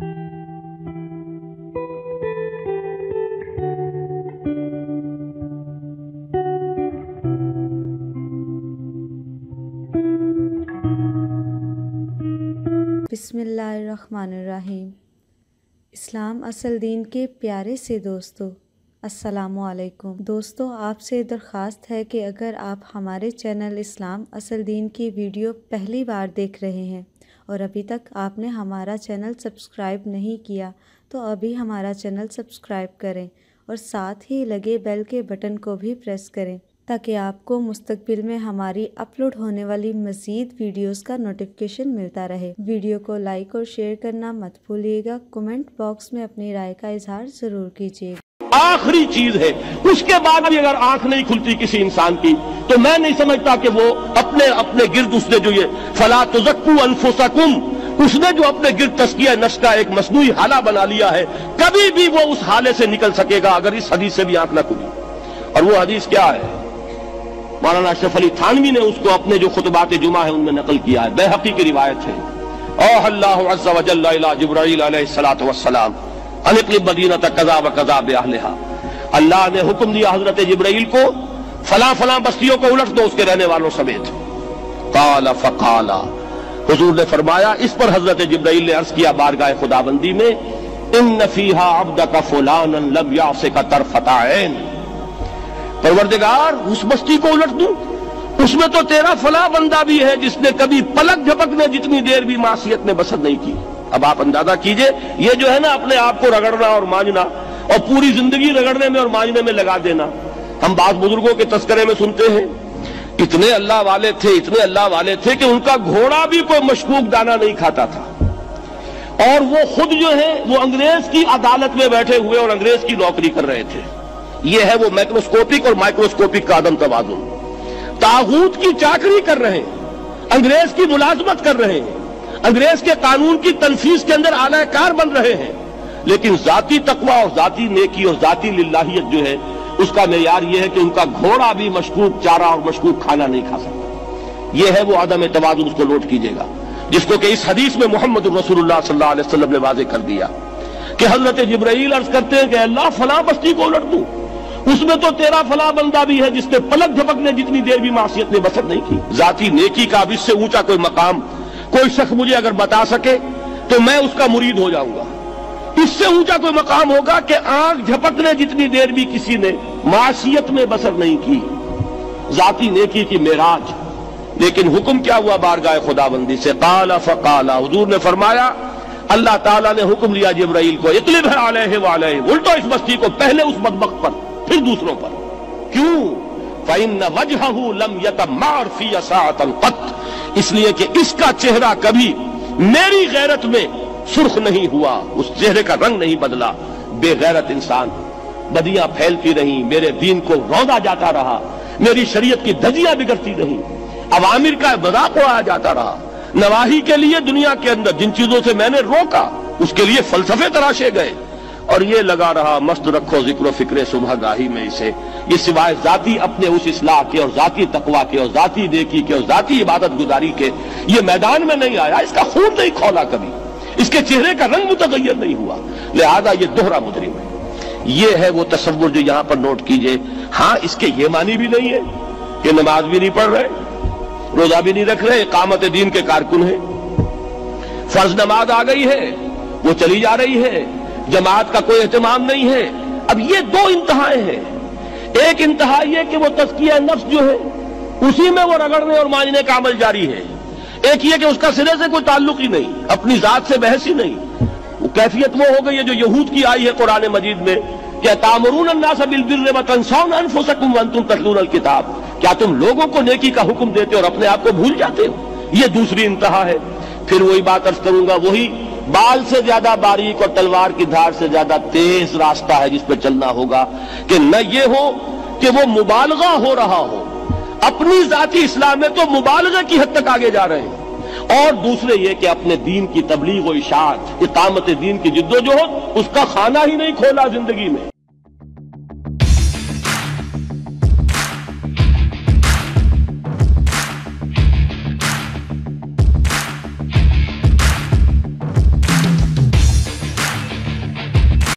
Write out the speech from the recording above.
بسم اللہ الرحمن الرحیم۔ اسلام اصل دین کے پیارے سے دوستو، السلام علیکم۔ دوستو، آپ سے درخواست ہے کہ اگر آپ ہمارے چینل اسلام اصل دین کی ویڈیو پہلی بار دیکھ رہے ہیں اور ابھی تک آپ نے ہمارا چینل سبسکرائب نہیں کیا تو ابھی ہمارا چینل سبسکرائب کریں اور ساتھ ہی لگے بیل کے بٹن کو بھی پریس کریں تاکہ آپ کو مستقبل میں ہماری اپلوڈ ہونے والی مزید ویڈیوز کا نوٹیفکیشن ملتا رہے۔ ویڈیو کو لائک اور شیئر کرنا مت بھولیے گا۔ کمنٹ باکس میں اپنی رائے کا اظہار ضرور کیجیے۔ گا آخری چیز ہے۔ اس کے بعد بھی اگر آنکھ نہیں کھلتی کسی انسان کی، تو میں نہیں سمجھتا کہ وہ اپنے اپنے گرد اس نے جو یہ فلا تزکو انفسکم، اس نے جو اپنے گرد تسکیہ نفس کا ایک مصنوعی حالہ بنا لیا ہے، کبھی بھی وہ اس حالے سے نکل سکے گا اگر اس حدیث سے بھی آنکھ نہ کھلی۔ اور وہ حدیث کیا ہے؟ مولانا اشرف علی تھانوی نے اس کو اپنے جو خطبات جمعہ ہیں ان میں نقل کیا ہے۔ بے حقی کی روایت ہے۔ اوہ اللہ عز و جل الى جبرائیل علیہ الصلوۃ والسلام ان اقلب مدینہ قضا و قضا باہلها اللہ نے حکم دیا حضرت جبرائیل کو، فلاں فلاں بستیوں کو الٹ دو اس کے رہنے والوں سمیت۔ قال فقال۔ حضور نے فرمایا، اس پر حضرت جبرائیل نے عرض کیا بارگاہ خداوندی میں، ان فیھا عبدک فلانا لم یعصک طرفۃ پروردگار، اس بستی کو الٹ دوں اس میں تو تیرا فلاں بندہ بھی ہے جس نے کبھی پلک جھپک نے جتنی دیر بھی معصیت میں بسر نہیں کی۔ اب آپ اندازہ کیجیے، یہ جو ہے نا اپنے آپ کو رگڑنا اور مانجنا، اور پوری زندگی رگڑنے میں اور مانجنے میں لگا دینا۔ ہم بعض بزرگوں کے تذکرے میں سنتے ہیں، اتنے اللہ والے تھے، اتنے اللہ والے تھے کہ ان کا گھوڑا بھی کوئی مشکوک دانا نہیں کھاتا تھا۔ اور وہ خود جو ہے وہ انگریز کی عدالت میں بیٹھے ہوئے اور انگریز کی نوکری کر رہے تھے۔ یہ ہے وہ مائکروسکوپک اور مائکروسکوپک کا عدم توازن۔ تاغوت کی چاکری کر رہے ہیں، انگریز کی ملازمت کر رہے ہیں۔ انگریز کے قانون کی تنفیذ کے اندر اعلی کار بن رہے ہیں۔ لیکن ذاتی تقوی اور ذاتی نیکی اور ذاتی للہیت جو ہے، اس کا معیار یہ ہے کہ ان کا گھوڑا بھی مشکوک چارہ اور مشکوک کھانا نہیں کھا سکتا۔ یہ ہے وہ عدم توازن، اس کو لوٹ کیجیے گا۔ جس کو کہ اس حدیث میں محمد رسول اللہ صلی اللہ علیہ وسلم نے واضح کر دیا کہ حضرت جبرائیل عرض کرتے ہیں کہ اللہ فلاں بستی کو الٹ دوں۔ اس میں تو تیرا فلاں بندہ بھی ہے جس نے پلک جھپک نے جتنی دیر بھی معصیت نے بسر نہیں کی۔ ذاتی نیکی کا اب اس سے اونچا کوئی مقام کوئی شخص مجھے اگر بتا سکے تو میں اس کا مرید ہو جاؤں گا۔ اس سے اونچا کوئی مقام ہوگا کہ آنکھ جھپکنے جتنی دیر بھی کسی نے معاشیت میں بسر نہیں کی۔ ذاتی نیکی کی معراج۔ لیکن حکم کیا ہوا بارگاہ خدا بندی سے؟ قال فقال۔ حضور نے فرمایا، اللہ تعالیٰ نے حکم دیا جبرائیل کو، اقلب ہے علیہ وعلیہ الٹو اس بستی کو پہلے اس بدبخت پر، پھر دوسروں پر۔ کیوں؟ فَإِنَّ وَجْهَهُ لَمْ يَتَمَّعْرْ فِي يَسَاعَةً قَتْ اس لیے کہ اس کا چہرہ کبھی میری غیرت میں سرخ نہیں ہوا، اس چہرے کا رنگ نہیں بدلا۔ بے غیرت انسان، بدیاں پھیلتی رہیں، میرے دین کو رودا جاتا رہا، میری شریعت کی دھجیاں بگڑتی رہیں۔ عوامر کا مذاق اڑایا جاتا رہا۔ نواہی کے لیے دنیا کے اندر جن چیزوں سے میں نے روکا، اس کے لیے فلسفے تراشے گئے۔ اور یہ لگا رہا مست رکھو ذکر و فکر صبح گاہی میں اسے۔ یہ سوائے ذاتی اپنے اس اصلاح کے اور ذاتی تقوی کے اور ذاتی دیکی کے اور ذاتی عبادت گزاری کے یہ میدان میں نہیں آیا، اس کا خون نہیں کھولا کبھی۔ اس کے چہرے کا رنگ متغیر نہیں ہوا۔ لہذا یہ دوہرا مجرم ہے۔ یہ ہے وہ تصور جو یہاں پر نوٹ کیجیے۔ ہاں اس کے یہ معنی بھی نہیں ہے کہ نماز بھی نہیں پڑھ رہے، روزہ بھی نہیں رکھ رہے، اقامت دین کے کارکن ہیں۔ فرض نماز آ گئی ہے، وہ چلی جا رہی ہے۔ جماعت کا کوئی اہتمام نہیں ہے۔ اب یہ دو انتہائیں ہیں۔ ایک انتہا یہ کہ وہ تزکیہ نفس جو ہے، اسی میں وہ رگڑنے اور مانجنے کا عمل جاری ہے۔ ایک یہ کہ اس کا سرے سے کوئی تعلق ہی نہیں، اپنی ذات سے بحث ہی نہیں۔ وہ کیفیت وہ ہو گئی ہے جو یہود کی آئی ہے قرآن مجید میں، کہ تامرون الناس بالبر وتنسون انفسکم وانتم تتلون الکتاب۔ کیا تم لوگوں کو نیکی کا حکم دیتے اور اپنے آپ کو بھول جاتے ہو؟ یہ دوسری انتہا ہے۔ پھر وہی بات ارز کروں گا، وہی بال سے زیادہ باریک اور تلوار کی دھار سے زیادہ تیز راستہ ہے جس پہ چلنا ہوگا کہ نہ یہ ہو کہ وہ مبالغہ ہو رہا ہو۔ اپنی ذاتی اسلام میں تو مبالغہ کی حد تک آگے جا رہے ہیں۔ اور دوسرے یہ کہ اپنے دین کی تبلیغ و اشاعت، اقامت دین کی جدوجہد، اس کا خانہ ہی نہیں کھولا زندگی میں۔